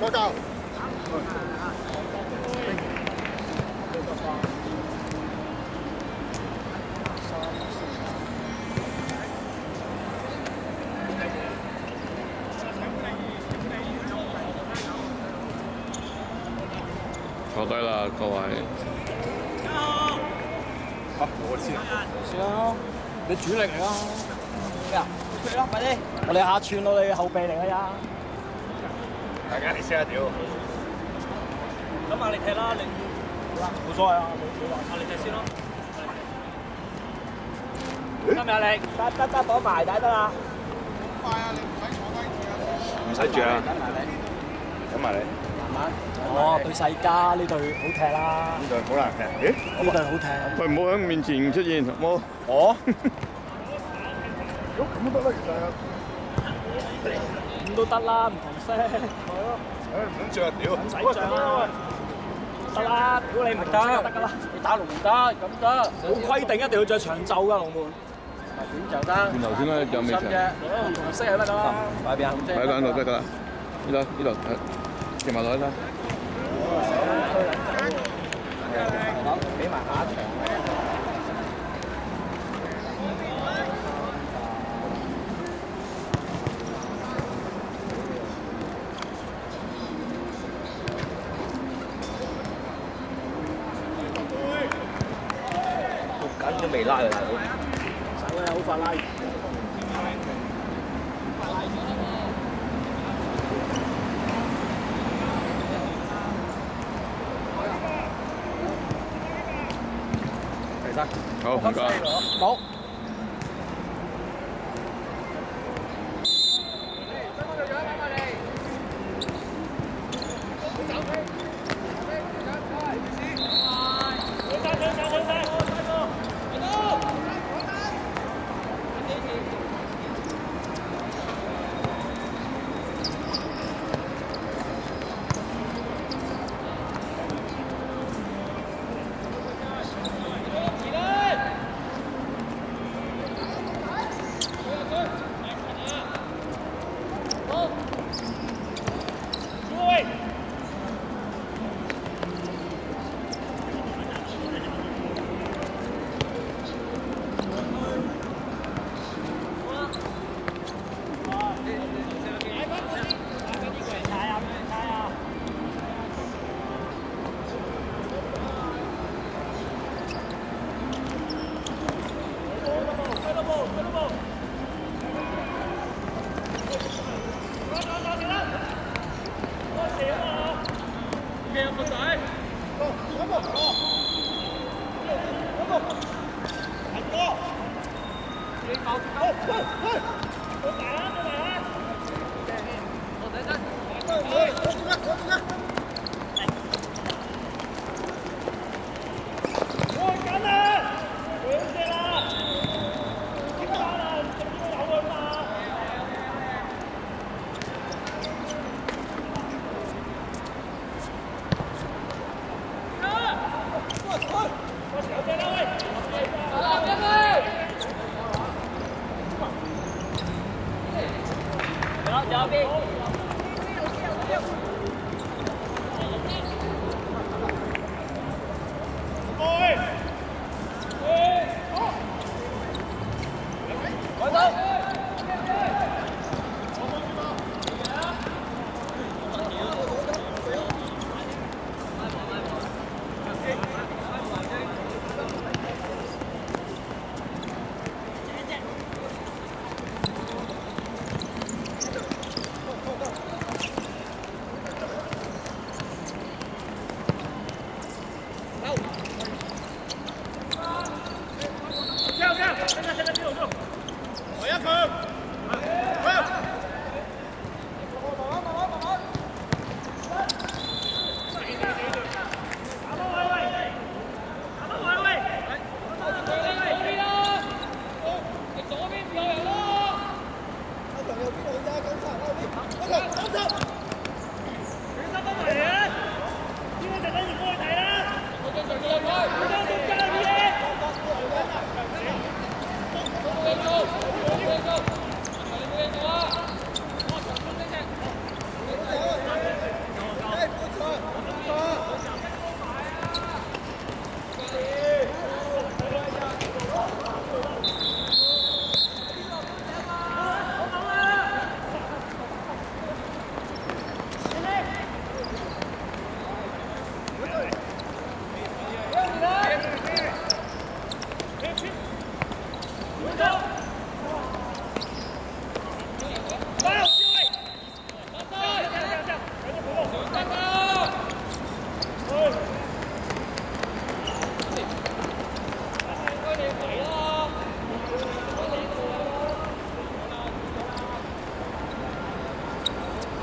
報告。坐低啦，各位。啊，我先。算啦，你主力嚟啦。咩啊？快啲！我哋下串我哋後備嚟㗎呀。大家你先啊屌！咁啊，你踢啦，你冇所謂啊，你你話啊，你踢先咯。得未啊？你得得得，綁埋底得啦。快啊！你唔使坐低住啊！唔使住啊！等埋你，等埋你。慢慢。哦，對世家呢隊好踢啦，呢隊好難踢。咦？呢隊好踢。喂，唔好喺面前出現，好冇？我？咁 咁都得啦，其實。咁都得啦，唔同色。係咯。誒唔想着啊屌！唔使着啦。得啦，屌你唔得得噶啦。你打龍門得，咁得。冇規定一定要着長袖㗎龍門。點就得。轉頭先啦，有未長？唔同色就得㗎啦。擺邊啊？擺兩度得㗎啦。呢度呢度，夾埋落去啦。俾埋下一場咧。緊都未拉啊，大佬！使啦，好快拉完。第三，好，唔該。冇。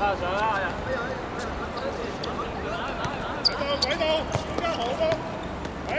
啊上啊！軌道，中間好波，係。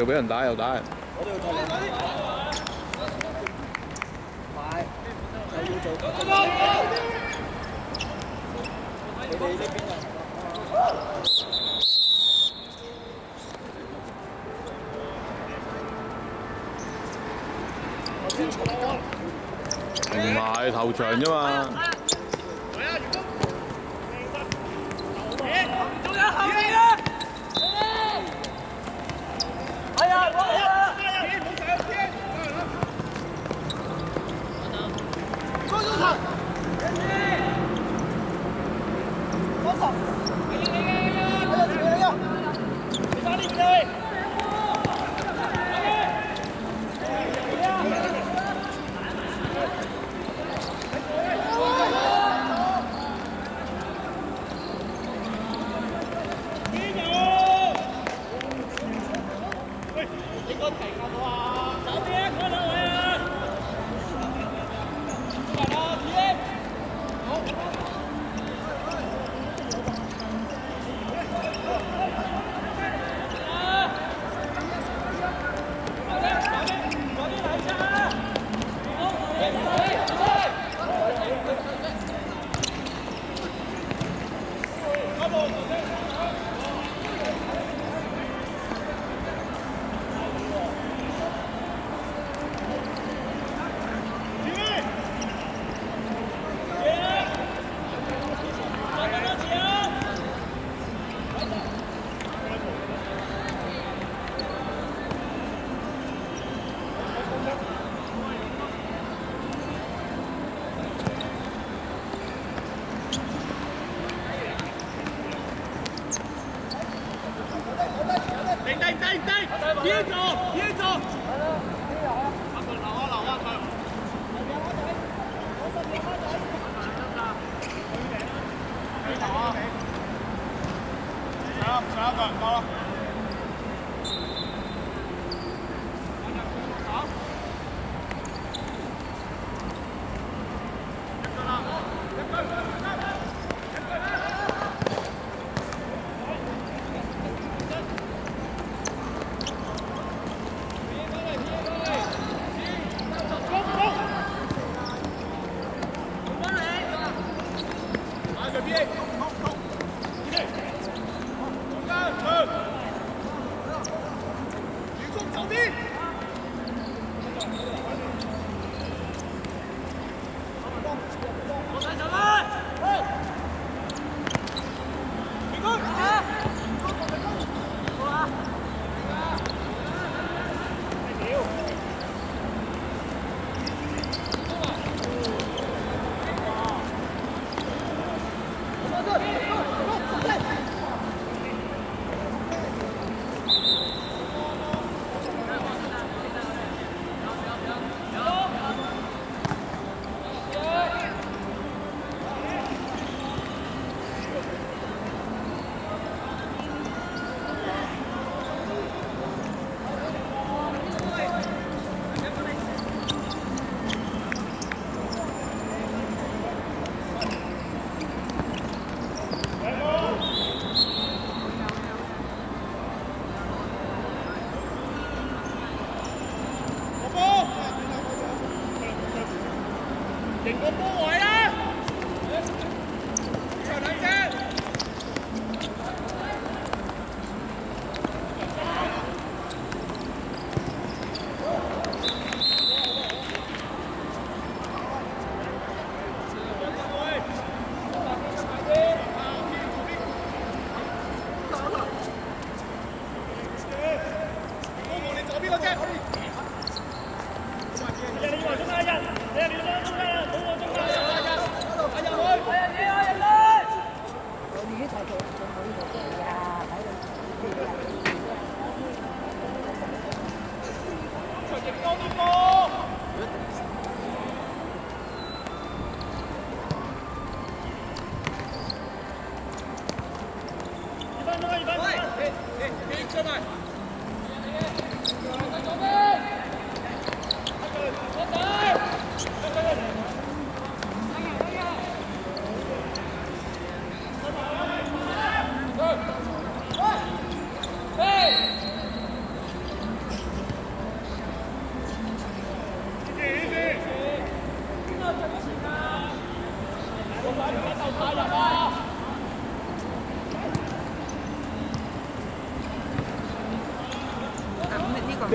又俾人打又打人，我都要睇你。買，又要做。你哋呢邊啊？唔係頭場啫嘛。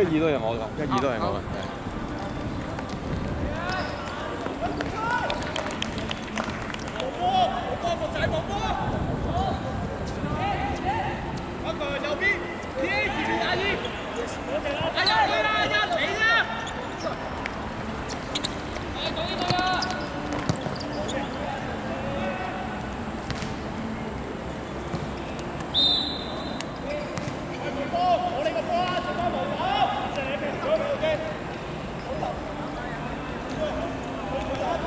一二都系我噶，一二都系我噶。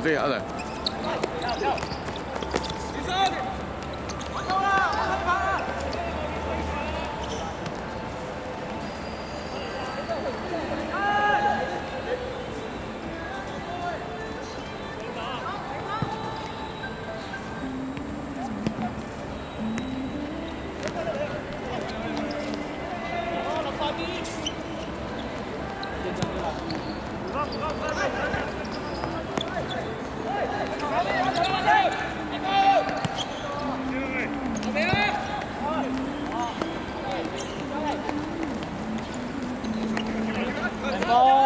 頭先一嚟。波，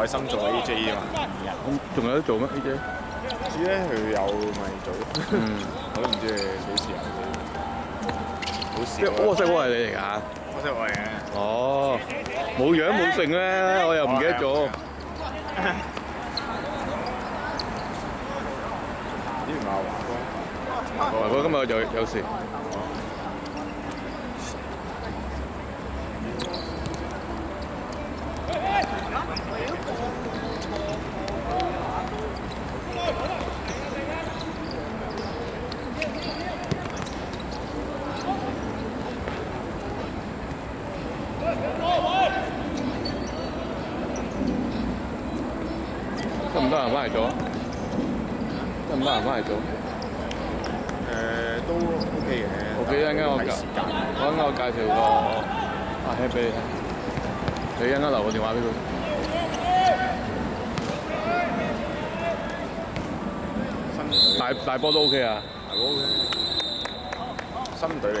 海心做 AJ 啊嘛，咁仲有得做咩？A J？知咧佢有咪做，嗯，我都唔知佢幾時有，好即係少啊。柯西嗰係你嚟㗎？我識我嘅，哦，冇樣冇剩咧，我又唔記得咗。呢唔係華哥，華哥今日有有事。翻嚟做啊？得唔得閒翻嚟做？誒都 OK 嘅。我記得一陣間我我一陣間我介紹個阿 h 俾你聽，你一陣間留個電話俾佢。大大波都 OK 啊！大波 OK，新隊嚟。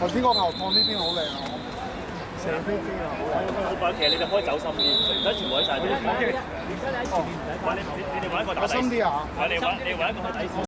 頭先個牛放呢邊好靚啊！成飛飛啊！老闆，其實你哋可以走心啲，唔使全部喺晒啲。哦，你你你哋揾一個打心啲啊！係你揾你揾一個喺底線。